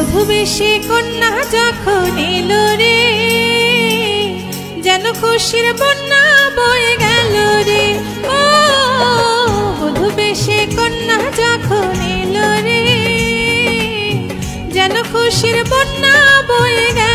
বধু বেশি কন্যা যখন এলো রে, যেন খুশির বন্যা বয়ে গেল রে। ও বধু বেশি কন্যা যখন এলো রে, যেন খুশির বন্যা বয়ে গেল